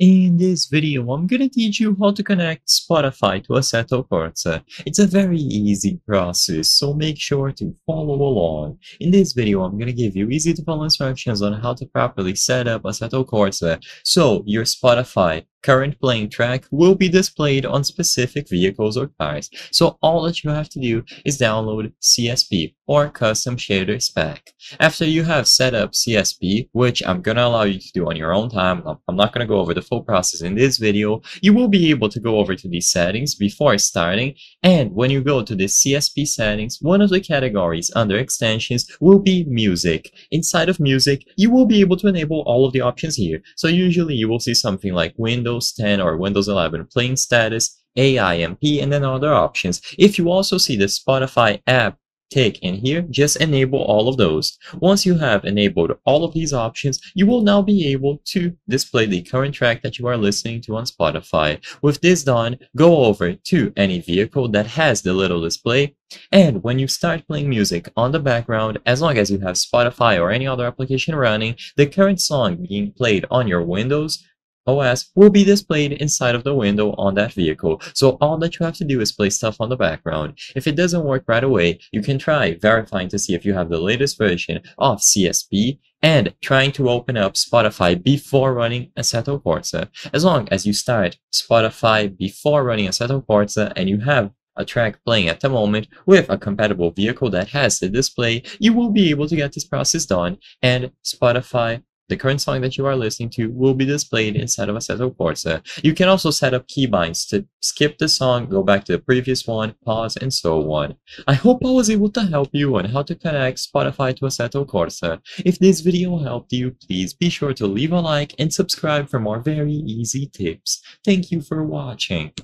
In this video, I'm gonna teach you how to connect Spotify to Assetto Corsa. It's a very easy process, so make sure to follow along. In this video, I'm gonna give you easy to follow instructions on how to properly set up Assetto Corsa so your Spotify current playing track will be displayed on specific vehicles or cars. So all that you have to do is download CSP or Custom Shader Spec. After you have set up CSP, which I'm going to allow you to do on your own time, I'm not going to go over the full process in this video, you will be able to go over to these settings before starting. And when you go to the CSP settings, one of the categories under extensions will be music. Inside of music, you will be able to enable all of the options here. So usually you will see something like Windows Windows 10 or Windows 11 playing status, AIMP, and then other options. If you also see the Spotify app tick in here, just enable all of those. Once you have enabled all of these options, you will now be able to display the current track that you are listening to on Spotify. With this done, go over to any vehicle that has the little display, and when you start playing music on the background, as long as you have Spotify or any other application running, the current song being played on your Windows OS will be displayed inside of the window on that vehicle. So all that you have to do is play stuff on the background. If it doesn't work right away, you can try verifying to see if you have the latest version of CSP and trying to open up Spotify before running Assetto Corsa. As long as you start Spotify before running Assetto Corsa and you have a track playing at the moment with a compatible vehicle that has the display, you will be able to get this process done and Spotify the current song that you are listening to will be displayed inside of Assetto Corsa. You can also set up keybinds to skip the song, go back to the previous one, pause, and so on. I hope I was able to help you on how to connect Spotify to Assetto Corsa. If this video helped you, please be sure to leave a like and subscribe for more very easy tips. Thank you for watching.